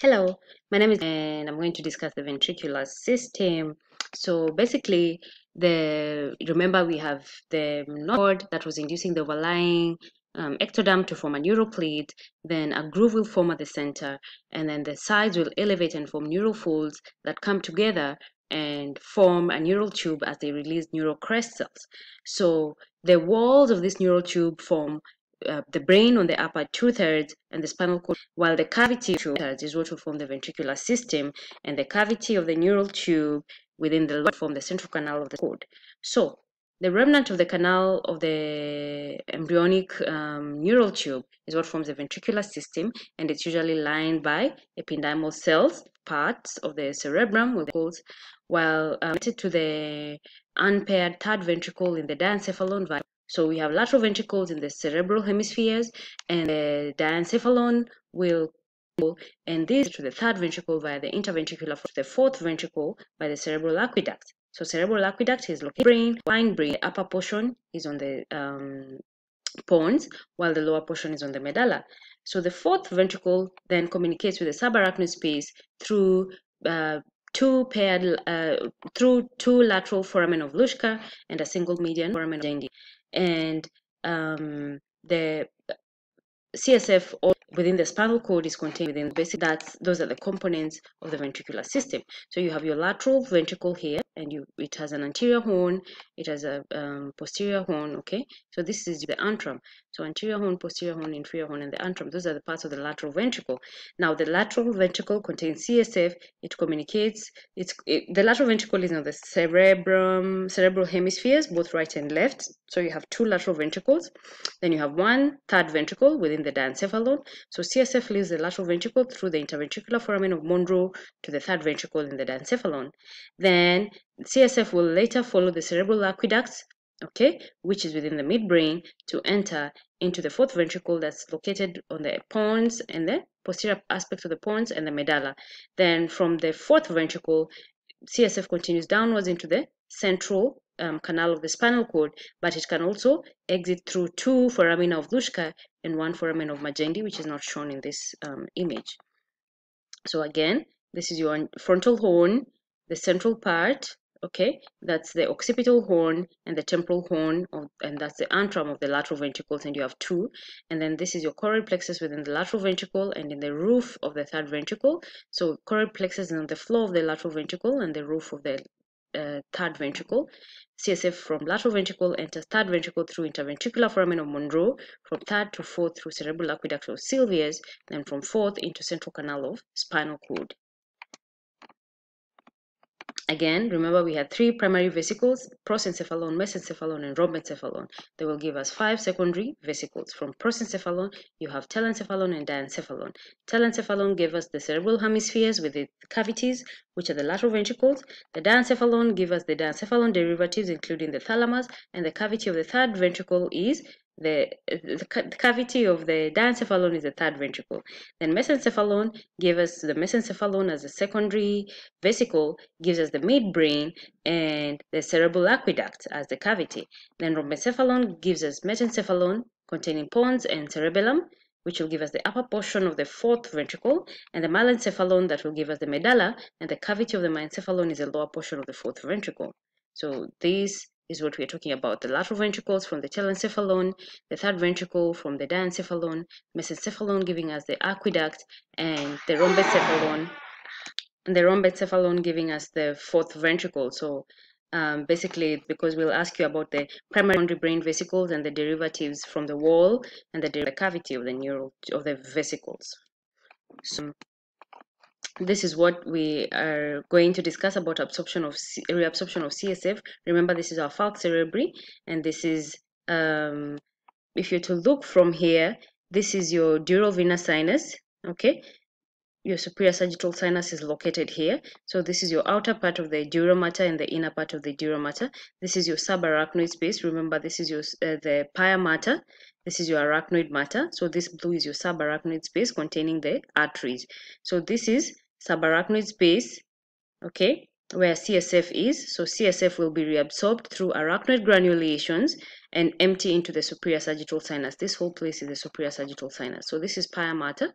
Hello, my name is and I'm going to discuss the ventricular system. So basically, the remember we have the node that was inducing the overlying um, ectoderm to form a neural plate, then a groove will form at the center, and then the sides will elevate and form neural folds that come together and form a neural tube as they release neural crest cells. So the walls of this neural tube form uh, the brain on the upper two thirds and the spinal cord, while the cavity two thirds is what will form the ventricular system, and the cavity of the neural tube within the lower form the central canal of the cord. So the remnant of the canal of the embryonic um, neural tube is what forms the ventricular system, and it's usually lined by ependymal cells, parts of the cerebrum, with calls, while um, to the unpaired third ventricle in the diencephalon so we have lateral ventricles in the cerebral hemispheres, and the diencephalon will and this to the third ventricle via the interventricular for the fourth ventricle by the cerebral aqueduct. So cerebral aqueduct is located brain, fine brain, the upper portion is on the um, pons, while the lower portion is on the medulla. So the fourth ventricle then communicates with the subarachnoid space through uh, two paired uh, through two lateral foramen of Luschka and a single median foramen of Magendie and um, the CSF within the spinal cord is contained within the basic that's those are the components of the ventricular system. So you have your lateral ventricle here and you it has an anterior horn it has a um, posterior horn okay? So this is the antrum. So anterior horn posterior horn inferior horn and the antrum those are the parts of the lateral ventricle. Now the lateral ventricle contains csf it communicates it's it, the lateral ventricle is on the cerebrum cerebral hemispheres both right and left. So you have two lateral ventricles then you have one third ventricle within the diencephalon. So csf leaves the lateral ventricle through the interventricular foramen of monro to the third ventricle in the diencephalon. Then CSF will later follow the cerebral aqueducts, okay, which is within the midbrain to enter into the fourth ventricle that's located on the pons and the posterior aspect of the pons and the medulla. Then from the fourth ventricle, CSF continues downwards into the central um, canal of the spinal cord, but it can also exit through two foramina of Luschka and one foramen of Magendie, which is not shown in this um, image. So again, this is your frontal horn, the central part, okay that's the occipital horn and the temporal horn of, and that's the antrum of the lateral ventricles and you have two. And then this is your choroid plexus within the lateral ventricle and in the roof of the third ventricle. So choroid plexus is on the floor of the lateral ventricle and the roof of the uh, third ventricle. CSF from lateral ventricle enters third ventricle through interventricular foramen of Monro, from third to fourth through cerebral aqueduct of Sylvius, then from fourth into central canal of spinal cord. Again, remember we had three primary vesicles, prosencephalon, mesencephalon, and rhombencephalon. They will give us five secondary vesicles. From prosencephalon, you have telencephalon and diencephalon. Telencephalon gave us the cerebral hemispheres with the cavities, which are the lateral ventricles. The diencephalon give us the diencephalon derivatives, including the thalamus, and the cavity of the third ventricle is the, the, cavity of the diencephalon is the third ventricle. Then mesencephalon gives us the mesencephalon as a secondary vesicle, gives us the midbrain and the cerebral aqueduct as the cavity. Then rhombencephalon gives us metencephalon containing pons and cerebellum, which will give us the upper portion of the fourth ventricle, and the melencephalon that will give us the medulla, and the cavity of the melencephalon is the lower portion of the fourth ventricle. So these is what we're talking about. The lateral ventricles from the telencephalon, the third ventricle from the diencephalon, mesencephalon giving us the aqueduct, and the rhombencephalon, and the rhombencephalon giving us the fourth ventricle. So um, basically, because we'll ask you about the primary brain vesicles and the derivatives from the wall and the, the cavity of the neural of the vesicles. So this is what we are going to discuss about absorption of reabsorption of CSF. Remember, this is our falx cerebri, and this is, um, if you're to look from here, this is your dural venous sinus, okay? Your superior sagittal sinus is located here. So this is your outer part of the dura mater and the inner part of the dura mater. This is your subarachnoid space. Remember, this is your uh, the pia mater. This is your arachnoid mater. So this blue is your subarachnoid space containing the arteries. So this is subarachnoid space, okay, where CSF is. So CSF will be reabsorbed through arachnoid granulations and empty into the superior sagittal sinus. This whole place is the superior sagittal sinus. So this is pia mater.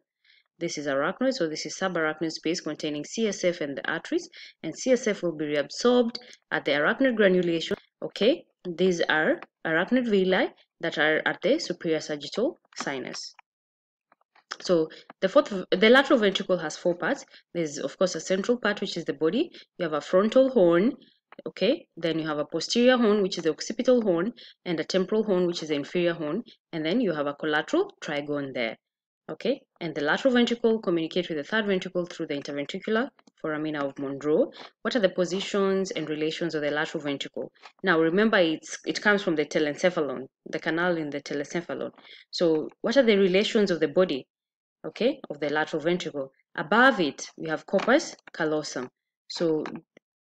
This is arachnoid, so this is subarachnoid space containing CSF and the arteries, and CSF will be reabsorbed at the arachnoid granulation. Okay, these are arachnoid villi that are at the superior sagittal sinus. So the fourth, the lateral ventricle has four parts. There's of course a central part which is the body. You have a frontal horn, okay. Then you have a posterior horn which is the occipital horn, and a temporal horn which is the inferior horn, and then you have a collateral trigone there, okay. And the lateral ventricle communicates with the third ventricle through the interventricular foramina of Monro. What are the positions and relations of the lateral ventricle? Now remember it's it comes from the telencephalon, the canal in the telencephalon. So what are the relations of the body? Okay, of the lateral ventricle. Above it, we have corpus callosum. So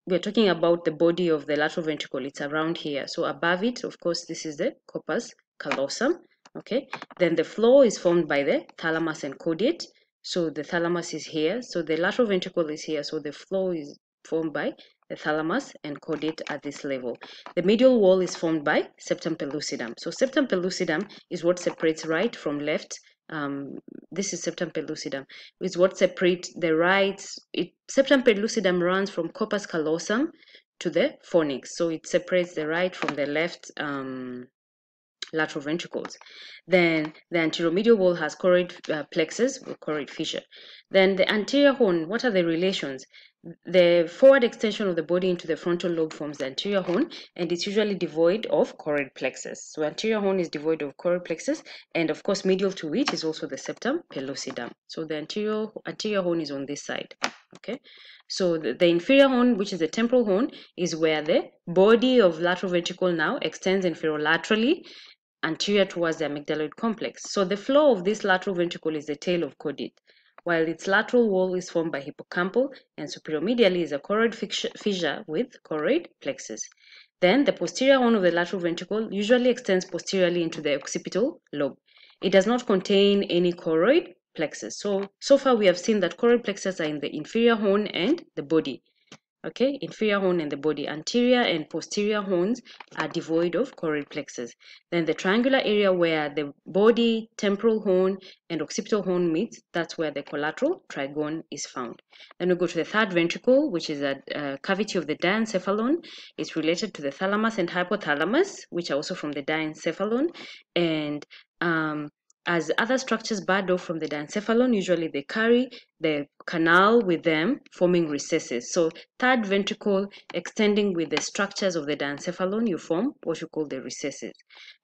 we're talking about the body of the lateral ventricle. It's around here. So above it, of course, this is the corpus callosum. Okay. Then the floor is formed by the thalamus and caudate. So the thalamus is here. So the lateral ventricle is here. So the floor is formed by the thalamus and caudate at this level. The medial wall is formed by septum pellucidum. So septum pellucidum is what separates right from left um, this is septum pellucidum, is what separates the right, it, septum pellucidum runs from corpus callosum to the fornix. So it separates the right from the left um, lateral ventricles. Then the anteromedial wall has choroid uh, plexus with choroid fissure. Then the anterior horn, what are the relations? The forward extension of the body into the frontal lobe forms the anterior horn and it's usually devoid of choroid plexus. So anterior horn is devoid of choroid plexus and of course medial to it is also the septum pellucidum. So the anterior, anterior horn is on this side. Okay, so the, the inferior horn, which is the temporal horn, is where the body of lateral ventricle now extends inferolaterally anterior towards the amygdaloid complex. So the floor of this lateral ventricle is the tail of caudate while its lateral wall is formed by hippocampal and superiormedially is a choroid fissure with choroid plexus. Then the posterior horn of the lateral ventricle usually extends posteriorly into the occipital lobe. It does not contain any choroid plexus. So, so far we have seen that choroid plexus are in the inferior horn and the body okay inferior horn and the body anterior and posterior horns are devoid of choroid plexus. Then the triangular area where the body temporal horn and occipital horn meet that's where the collateral trigone is found. Then we go to the third ventricle which is a, a cavity of the diencephalon. It's related to the thalamus and hypothalamus which are also from the diencephalon. And um, as other structures bud off from the diencephalon, usually they carry the canal with them, forming recesses. So third ventricle extending with the structures of the diencephalon, you form what you call the recesses.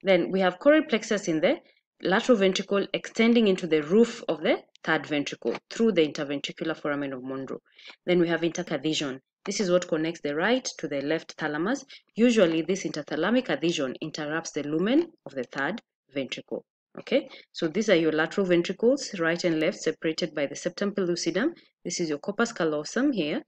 Then we have choroid plexus in the lateral ventricle extending into the roof of the third ventricle through the interventricular foramen of Monro. Then we have intercadhesion. This is what connects the right to the left thalamus. Usually this interthalamic adhesion interrupts the lumen of the third ventricle. Okay, so these are your lateral ventricles, right and left, separated by the septum pellucidum. This is your corpus callosum here.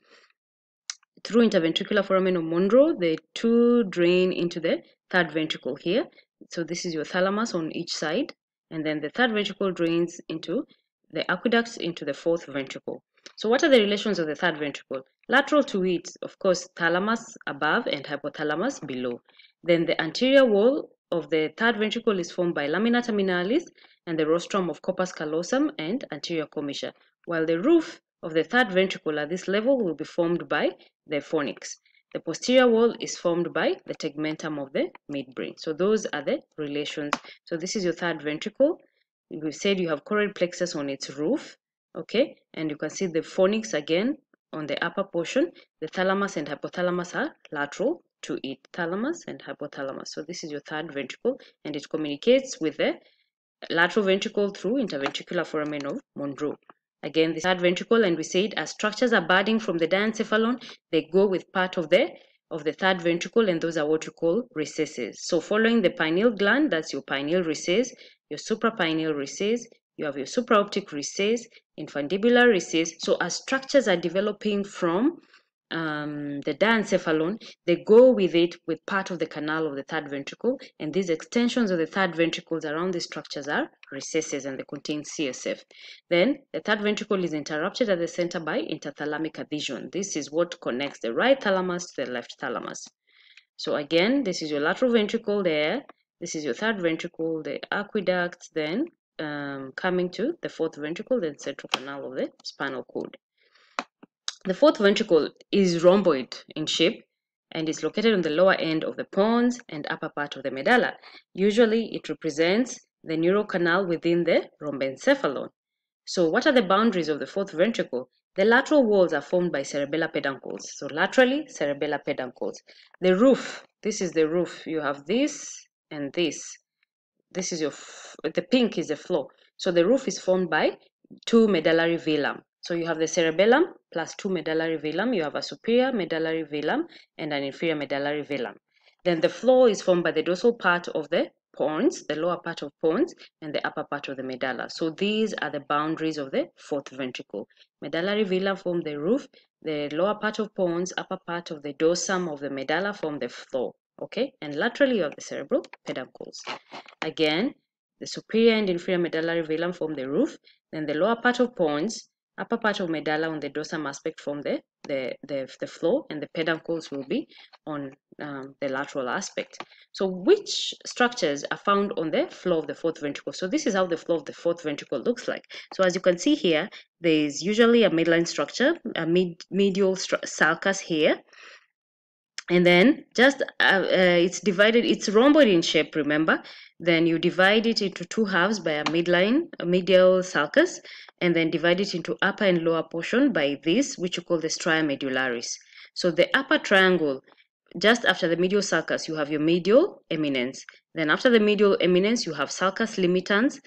Through interventricular foramen of Monro, the two drain into the third ventricle here. So this is your thalamus on each side, and then the third ventricle drains into the aqueducts into the fourth ventricle. So what are the relations of the third ventricle? Lateral to it, of course, thalamus above and hypothalamus below. Then the anterior wall of the third ventricle is formed by lamina terminalis and the rostrum of corpus callosum and anterior commissure, while the roof of the third ventricle at this level will be formed by the fornix. The posterior wall is formed by the tegmentum of the midbrain. So those are the relations. So this is your third ventricle. We said you have choroid plexus on its roof, okay? And you can see the fornix again on the upper portion. The thalamus and hypothalamus are lateral to it, thalamus and hypothalamus. So this is your third ventricle and it communicates with the lateral ventricle through interventricular foramen of Monro. Again, the third ventricle, and we said as structures are budding from the diencephalon, they go with part of the of the third ventricle, and those are what we call recesses. So following the pineal gland, that's your pineal recess, your suprapineal recess, you have your supraoptic recess, infundibular recess. So as structures are developing from um, the diencephalon, they go with it with part of the canal of the third ventricle, and these extensions of the third ventricles around these structures are recesses and they contain CSF. Then the third ventricle is interrupted at the center by interthalamic adhesion. This is what connects the right thalamus to the left thalamus. So again, this is your lateral ventricle there. This is your third ventricle, the aqueduct, then um, coming to the fourth ventricle, the central canal of the spinal cord. The fourth ventricle is rhomboid in shape and is located on the lower end of the pons and upper part of the medulla. Usually it represents the neural canal within the rhombencephalon. So what are the boundaries of the fourth ventricle? The lateral walls are formed by cerebellar peduncles. So laterally, cerebellar peduncles. The roof, this is the roof. You have this and this. This is your, the pink is the floor. So the roof is formed by two medullary velum. So you have the cerebellum plus two medullary velum. You have a superior medullary velum and an inferior medullary velum. Then the floor is formed by the dorsal part of the pons, the lower part of pons, and the upper part of the medulla. So these are the boundaries of the fourth ventricle. Medullary velum form the roof, the lower part of pons, upper part of the dorsum of the medulla form the floor. Okay, and laterally you have the cerebral peduncles. Again, the superior and inferior medullary velum form the roof, then the lower part of pons, upper part of medulla on the dorsum aspect from the, the, the, the floor and the peduncles will be on um, the lateral aspect. So which structures are found on the floor of the fourth ventricle? So this is how the floor of the fourth ventricle looks like. So as you can see here, there is usually a midline structure, a mid, medial sulcus here, and then just uh, uh, it's divided it's rhomboid in shape remember? Then you divide it into two halves by a midline a medial sulcus and then divide it into upper and lower portion by this which you call the stria medullaris so the upper triangle just after the medial sulcus you have your medial eminence. Then after the medial eminence you have sulcus limitans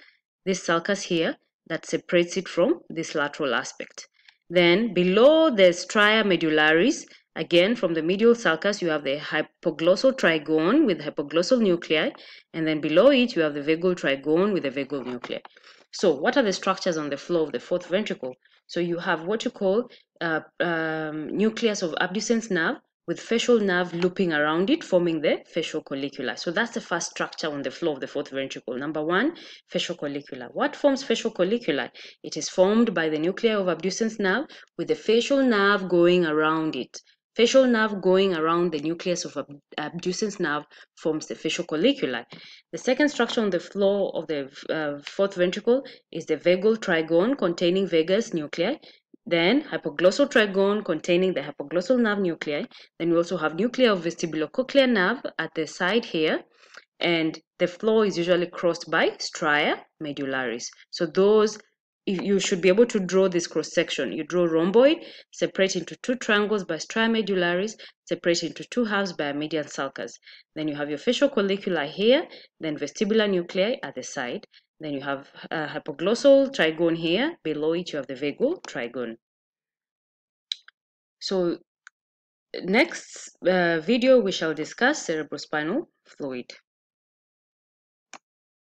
this sulcus here that separates it from this lateral aspect. Then below the stria medullaris Again, from the medial sulcus, you have the hypoglossal trigone with hypoglossal nuclei, and then below it, you have the vagal trigone with the vagal nuclei. So, what are the structures on the floor of the fourth ventricle? So, you have what you call uh, um, nucleus of abducens nerve with facial nerve looping around it, forming the facial collicula. So, that's the first structure on the floor of the fourth ventricle. Number one, facial collicula. What forms facial collicula? It is formed by the nuclei of abducens nerve with the facial nerve going around it. Facial nerve going around the nucleus of abducens nerve forms the facial colliculi. The second structure on the floor of the uh, fourth ventricle is the vagal trigone containing vagus nuclei. Then hypoglossal trigone containing the hypoglossal nerve nuclei. Then we also have nuclei of vestibulocochlear nerve at the side here. And the floor is usually crossed by stria medullaris. So those you should be able to draw this cross section. You draw rhomboid, separate into two triangles by stria medullaris, separate into two halves by a median sulcus. Then you have your facial colliculi here, then vestibular nuclei at the side. Then you have a hypoglossal trigone here. Below it, you have the vagal trigone. So next uh, video, we shall discuss cerebrospinal fluid.